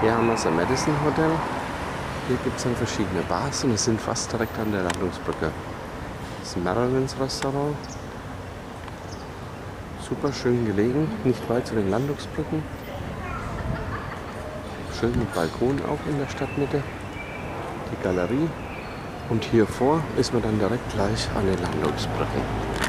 Hier haben wir das Madison Hotel. Hier gibt es dann verschiedene Bars und wir sind fast direkt an der Landungsbrücke. Das ist Marilyn's Restaurant. Super schön gelegen, nicht weit zu den Landungsbrücken. Schön mit Balkon auch in der Stadtmitte. Die Galerie. Und hier vor ist man dann direkt gleich an den Landungsbrücken.